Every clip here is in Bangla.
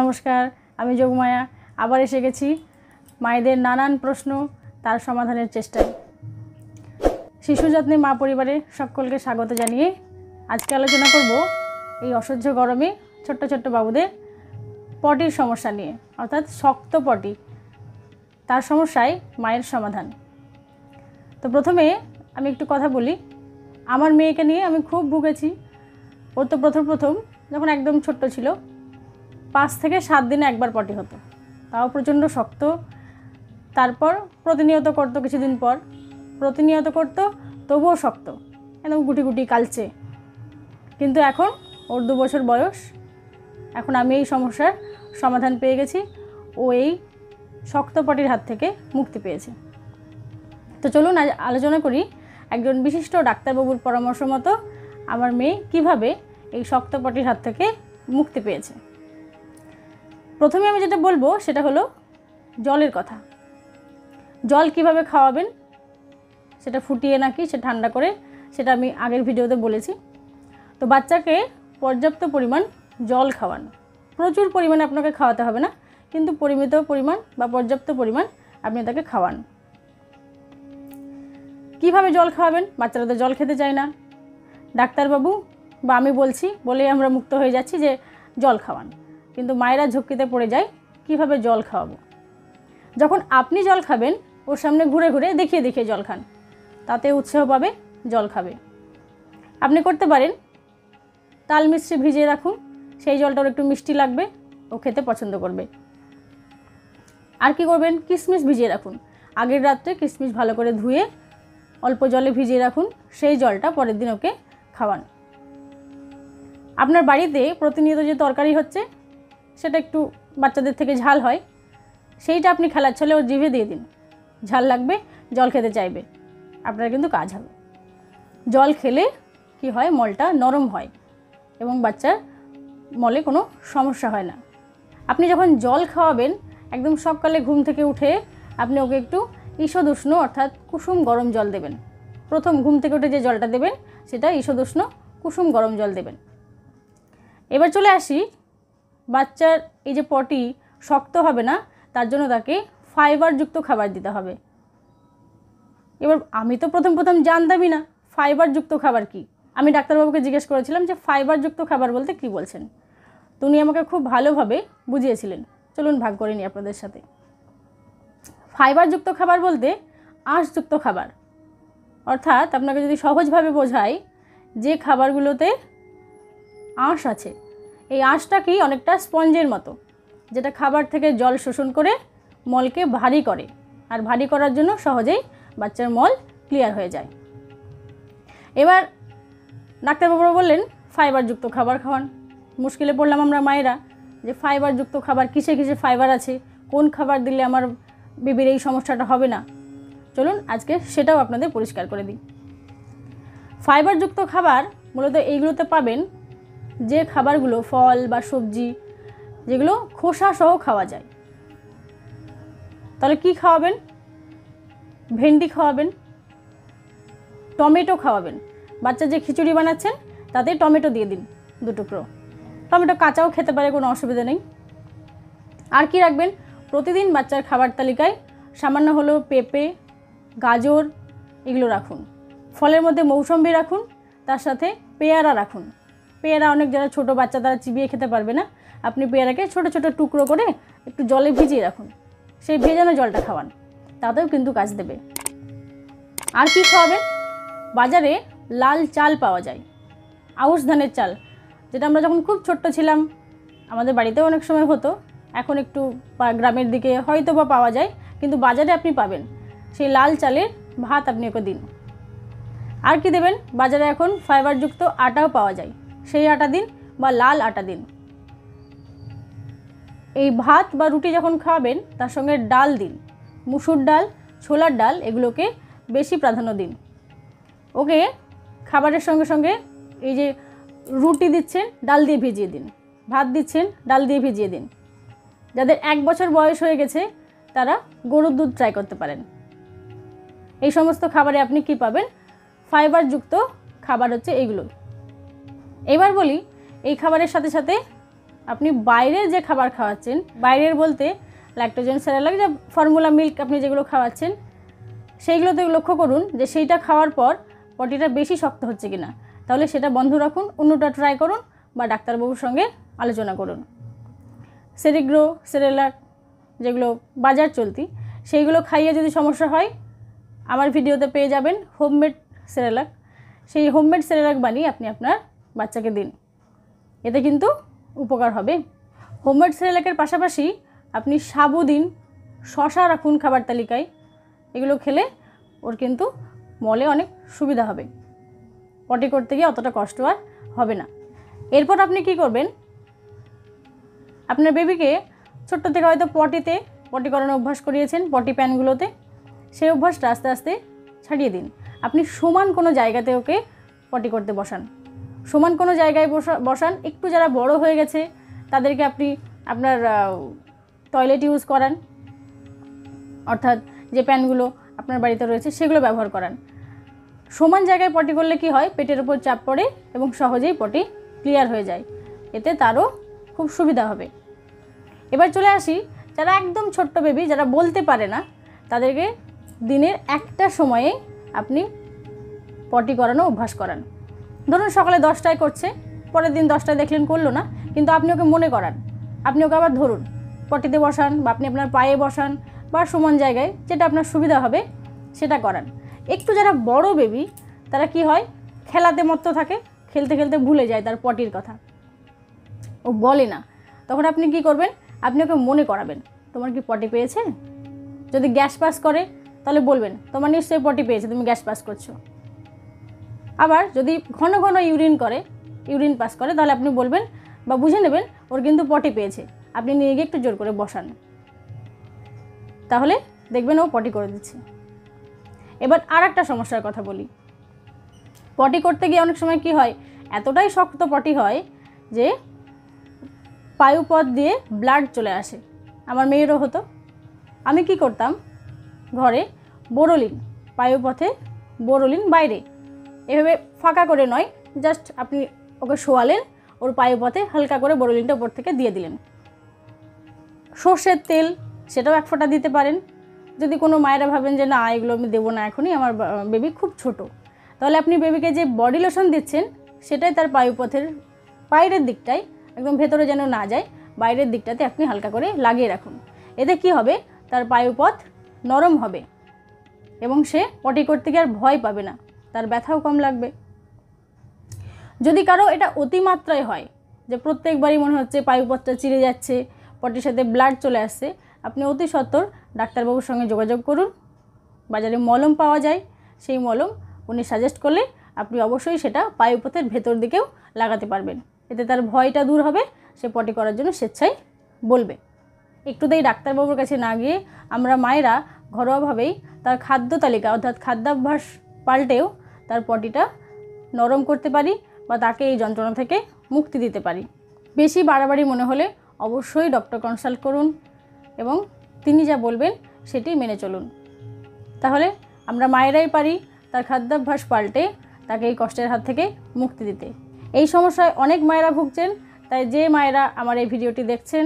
নমস্কার, আমি যোগমায়া। আবার এসে গেছি মায়েদের নানান প্রশ্ন, তার সমাধানের চেষ্টায়। শিশু যত্নে মা পরিবারে সকলকে স্বাগত জানিয়ে আজকে আলোচনা করব এই অসহ্য গরমে ছোট্ট ছোট্ট বাবুদের পটির সমস্যা নিয়ে, অর্থাৎ শক্ত পটি। তার সমস্যায় মায়ের সমাধান। তো প্রথমে আমি একটু কথা বলি। আমার মেয়েকে নিয়ে আমি খুব ভুগেছি। ওর তো প্রথম প্রথম যখন একদম ছোট্ট ছিল পাঁচ থেকে সাত দিনে একবার পটি হতো। তাও প্রচণ্ড শক্ত। তারপর প্রতিনিয়ত করতো কিছুদিন পর। প্রতিনিয়ত করতো, তবুও শক্ত। একদম গুটি গুটি কালচে। কিন্তু এখন ওর দু বছর বয়স। এখন আমি এই সমস্যার সমাধান পেয়ে গেছি। ও এই শক্ত পটির হাত থেকে মুক্তি পেয়েছে। তো চলুন আজ আলোচনা করি একজন বিশিষ্ট ডাক্তারবাবুর পরামর্শ মতো আমার মেয়ে কীভাবে এই শক্ত পটির হাত থেকে মুক্তি পেয়েছে। প্রথমে আমি যেটা বলব সেটা হলো জলের কথা। জল কীভাবে খাওয়াবেন সেটা ফুটিয়ে নাকি সে ঠান্ডা করে সেটা আমি আগের ভিডিওতে বলেছি। তো বাচ্চাকে পর্যাপ্ত পরিমাণ জল খাওয়ান। প্রচুর পরিমাণে আপনাকে খাওয়াতে হবে না, কিন্তু পরিমিত পরিমাণ বা পর্যাপ্ত পরিমাণ আপনি তাকে খাওয়ান। কীভাবে জল খাওয়াবেন? বাচ্চারা তো জল খেতে চায় না। ডাক্তারবাবু বা আমি বলছি বলেই আমরা মুক্ত হয়ে যাচ্ছি যে জল খাওয়ান। কিন্তু মায়েরা ঝক্কিতে পড়ে যায়, কীভাবে জল খাওয়াবো? যখন আপনি জল খাবেন, ওর সামনে ঘুরে ঘুরে দেখিয়ে দেখিয়ে জল খান। তাতে উৎসাহ পাবে, জল খাবে। আপনি করতে পারেন। তাল মিশ্রি ভিজিয়ে রাখুন, সেই জলটা ওর একটু মিষ্টি লাগবে, ও খেতে পছন্দ করবে। আর কি করবেন? কিশমিশ ভিজিয়ে রাখুন। আগের রাত্রে কিশমিশ ভালো করে ধুয়ে, অল্প জলে ভিজিয়ে রাখুন, সেই জলটা পরের দিন ওকে খাওয়ান। আপনার বাড়িতে প্রতিনিয়ত যে তরকারি হচ্ছে সেটা একটু বাচ্চাদের থেকে ঝাল হয়, সেইটা আপনি খেলার ছলে ওর জিভে দিয়ে দিন। ঝাল লাগবে, জল খেতে চাইবে। আপনার কিন্তু কাজ হবে। জল খেলে কি হয়, মলটা নরম হয় এবং বাচ্চার মলে কোনো সমস্যা হয় না। আপনি যখন জল খাওয়াবেন, একদম সকালে ঘুম থেকে উঠে আপনি ওকে একটু ঈষদুষ্ণ অর্থাৎ কুসুম গরম জল দেবেন। প্রথম ঘুম থেকে উঠে যে জলটা দেবেন, সেটা ঈষদুষ্ণ কুসুম গরম জল দেবেন। এবার চলে আসি বাচ্চার এই যে পটি শক্ত হবে না, তার জন্য তাকে ফাইবারযুক্ত খাবার দিতে হবে। এবার আমি তো প্রথম প্রথম জানতামই না ফাইবারযুক্ত খাবার কি? আমি ডাক্তারবাবুকে জিজ্ঞেস করেছিলাম যে ফাইবারযুক্ত খাবার বলতে কি বলছেন? তো উনি আমাকে খুব ভালোভাবে বুঝিয়েছিলেন। চলুন ভাগ করে নিই আপনাদের সাথে। ফাইবারযুক্ত খাবার বলতে আঁশযুক্ত খাবার। অর্থাৎ আপনাকে যদি সহজভাবে বোঝাই যে খাবারগুলোতে আঁশ আছে এই আঁশটা কি অনেকটা স্পঞ্জের মতো, যেটা খাবার থেকে জল শোষণ করে মলকে ভারী করে, আর ভারী করার জন্য সহজেই বাচ্চার মল ক্লিয়ার হয়ে যায়। এবার ডাক্তারবাবুরা বললেন ফাইবারযুক্ত খাবার খাওয়ান। মুশকিলে পড়লাম আমরা মায়েরা, যে ফাইবারযুক্ত খাবার কিসে কিসে ফাইবার আছে, কোন খাবার দিলে আমার বেবির এই সমস্যাটা হবে না? চলুন আজকে সেটাও আপনাদের পরিষ্কার করে দিই। ফাইবারযুক্ত খাবার মূলত এইগুলোতে পাবেন যে খাবারগুলো ফল বা সবজি, যেগুলো খোসা সহ খাওয়া যায়। তাহলে কি খাওয়াবেন? ভেন্ডি খাওয়াবেন, টমেটো খাওয়াবেন। বাচ্চা যে খিচুড়ি বানাচ্ছেন, তাতে টমেটো দিয়ে দিন দু টুকরো টমেটো কাঁচাও খেতে পারে, কোনো অসুবিধা নেই। আর কি রাখবেন? প্রতিদিন বাচ্চার খাবার তালিকায় সামান্য হলেও পেঁপে, গাজর, এগুলো রাখুন। ফলের মধ্যে মৌসম্বি রাখুন, তার সাথে পেয়ারা রাখুন। পেয়ারা অনেক যারা ছোটো বাচ্চা তারা চিবিয়ে খেতে পারবে না। আপনি পেয়ারাকে ছোট ছোট টুকরো করে একটু জলে ভিজিয়ে রাখুন। সেই ভেজানো জলটা খাওয়ান। তাতেও কিন্তু কাজ দেবে। আর কি খাওয়াবেন? বাজারে লাল চাল পাওয়া যায়। আউশ ধানের চাল, যেটা আমরা যখন খুব ছোট্ট ছিলাম, আমাদের বাড়িতেও অনেক সময় হতো। এখন একটু গ্রামের দিকে হয়তো বা পাওয়া যায়, কিন্তু বাজারে আপনি পাবেন। সেই লাল চালের ভাত আপনি ওকে দিন। আর কি দেবেন? বাজারে এখন ফাইবারযুক্ত আটাও পাওয়া যায়। সেই আটা দিন বা লাল আটা দিন। এই ভাত বা রুটি যখন খাওয়াবেন তার সঙ্গে ডাল দিন। মুসুর ডাল, ছোলার ডাল, এগুলোকে বেশি প্রাধান্য দিন। ওকে, খাবারের সঙ্গে সঙ্গে এই যে রুটি দিচ্ছেন, ডাল দিয়ে ভিজিয়ে দিন। ভাত দিচ্ছেন, ডাল দিয়ে ভিজিয়ে দিন। যাদের এক বছর বয়স হয়ে গেছে, তারা গরুর দুধ ট্রাই করতে পারেন। এই সমস্ত খাবারে আপনি কি পাবেন? ফাইবারযুক্ত খাবার হচ্ছে এইগুলো। এবার বলি, এই খাবারের সাথে সাথে আপনি বাইরের যে খাবার খাওয়াচ্ছেন, বাইরের বলতে ল্যাক্টোজেন স্যারালাক যে ফর্মুলা মিল্ক আপনি যেগুলো খাওয়াচ্ছেন সেইগুলোতে লক্ষ্য করুন যে সেইটা খাওয়ার পর পটিটা বেশি শক্ত হচ্ছে কিনা। তাহলে সেটা বন্ধ রাখুন, অন্যটা ট্রাই করুন বা ডাক্তারবাবুর সঙ্গে আলোচনা করুন। সেরিগ্রো সেরেলাক যেগুলো বাজার চলতি, সেইগুলো খাইয়ে যদি সমস্যা হয়, আমার ভিডিওতে পেয়ে যাবেন হোমমেড সেরেলাক সেই হোমমেড সেরেলাক বানিয়ে আপনি আপনার বাচ্চাকে দিন। এতে কিন্তু উপকার হবে। হোমমেড সেরেলাকের পাশাপাশি আপনি সাবু দিন, শশা রাখুন খাবার তালিকায়। এগুলো খেলে ওর কিন্তু মলে অনেক সুবিধা হবে। পটি করতে গিয়ে অতটা কষ্ট আর হবে না। এরপর আপনি কি করবেন? আপনার বেবিকে ছোট্ট থেকে হয়তো পটিতে পটি করানোর অভ্যাস করিয়েছেন, পটি প্যানগুলোতে। সেই অভ্যাসটা আস্তে আস্তে ছাড়িয়ে দিন। আপনি সমান কোনো জায়গাতে ওকে পটি করতে বসান। সমান কোনো জায়গায় বসা বসান। একটু যারা বড় হয়ে গেছে, তাদেরকে আপনি আপনার টয়লেট ইউজ করান। অর্থাৎ যে প্যানগুলো আপনার বাড়িতে রয়েছে, সেগুলো ব্যবহার করান। সমান জায়গায় পটি করলে কি হয়? পেটের উপর চাপ পড়ে এবং সহজেই পটি ক্লিয়ার হয়ে যায়। এতে তারও খুব সুবিধা হবে। এবার চলে আসি, যারা একদম ছোট্ট বেবি যারা বলতে পারে না, তাদেরকে দিনের একটা সময়ে আপনি পটি করানো অভ্যাস করান। ধরুন সকালে দশটায় করছে, পরের দিন দশটায় দেখলেন করল না, কিন্তু আপনি ওকে মনে করান। আপনি ওকে আবার ধরুন, পটিতে বসান বা আপনি আপনার পায়ে বসান বা সমান জায়গায় যেটা আপনার সুবিধা হবে সেটা করান। একটু যারা বড় বেবি তারা কি হয়, খেলাতে মত্ত থাকে, খেলতে খেলতে ভুলে যায় তার পটির কথা। ও বলে না। তখন আপনি কি করবেন, আপনি ওকে মনে করাবেন, তোমার কি পটি পেয়েছে? যদি গ্যাস পাস করে, তাহলে বলবেন, তোমার নিশ্চয়ই পটি পেয়েছে, তুমি গ্যাস পাস করছ। আবার যদি ঘন ঘন ইউরিন করে, ইউরিন পাস করে, তাহলে আপনি বলবেন বা বুঝে নেবেন ওর কিন্তু পটি পেয়েছে। আপনি নিয়ে গিয়ে একটু জোর করে বসান। তাহলে দেখবেন ও পটি করে দিচ্ছে। এবার আর একটা সমস্যার কথা বলি। পটি করতে গিয়ে অনেক সময় কি হয়, এতটাই শক্ত পটি হয় যে পায়ুপথ দিয়ে ব্লাড চলে আসে। আমার মেয়েরও হতো। আমি কি করতাম? ঘরে বোরোলিন, পায়ুপথে বোরোলিন বাইরে। এভাবে ফাঁকা করে নয় জাস্ট আপনি ওকে শোয়ালেন, ওর পায়ে পথে হালকা করে বোরোলিনটা ওপর থেকে দিয়ে দিলেন। সর্ষের তেল, সেটাও এক ফোঁটা দিতে পারেন। যদি কোনো মায়েরা ভাবেন যে, না, এগুলো আমি দেবো না এখনই, আমার বেবি খুব ছোট। তাহলে আপনি বেবিকে যে বডি লোশন দিচ্ছেন, সেটাই তার পায়ুপথের বাইরের দিকটায় একদম ভেতরে যেন না যায়, বাইরের দিকটাতে আপনি হালকা করে লাগিয়ে রাখুন। এতে কি হবে? তার পায়ুপথ নরম হবে এবং সে পটি করতে গিয়ে আর ভয় পাবে না। তার ব্যথাও কম লাগবে। যদি কারও এটা অতিমাত্রায় হয়, যে প্রত্যেকবারই মনে হচ্ছে পায়ুপথটা চিরে যাচ্ছে, পটির সাথে ব্লাড চলে আসছে, আপনি অতি সত্বর ডাক্তারবাবুর সঙ্গে যোগাযোগ করুন। বাজারে মলম পাওয়া যায়, সেই মলম উনি সাজেস্ট করলে আপনি অবশ্যই সেটা পায়ুপথের ভেতর দিকেও লাগাতে পারবেন। এতে তার ভয়টা দূর হবে, সে পটি করার জন্য স্বেচ্ছায় বলবে। একটুতেই ডাক্তারবাবুর কাছে না গিয়ে আমরা মায়েরা ঘরোয়াভাবেই তার খাদ্য তালিকা, অর্থাৎ খাদ্যাভ্যাস পাল্টেও তার পটিটা নরম করতে পারি বা তাকে এই যন্ত্রণা থেকে মুক্তি দিতে পারি। বেশি বাড়াবাড়ি মনে হলে অবশ্যই ডক্টর কনসাল্ট করুন এবং তিনি যা বলবেন সেটি মেনে চলুন। তাহলে আমরা মায়েরাই পারি তার খাদ্যাভ্যাস পাল্টে তাকে এই কষ্টের হাত থেকে মুক্তি দিতে। এই সমস্যায় অনেক মায়েরা ভুগছেন, তাই যে মায়েরা আমার এই ভিডিওটি দেখছেন,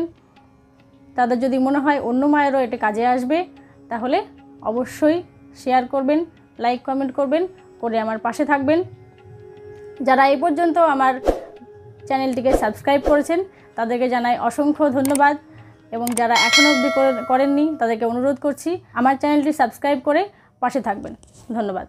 তাদের যদি মনে হয় অন্য মায়েরও এটা কাজে আসবে, তাহলে অবশ্যই শেয়ার করবেন, লাইক, কমেন্ট করবেন করে আমার পাশে থাকবেন। যারা এই পর্যন্ত আমার চ্যানেলটিকে সাবস্ক্রাইব করেছেন, তাদেরকে জানাই অসংখ্য ধন্যবাদ এবং যারা এখনও অবধি করেননি, তাদেরকে অনুরোধ করছি আমার চ্যানেলটি সাবস্ক্রাইব করে পাশে থাকবেন। ধন্যবাদ।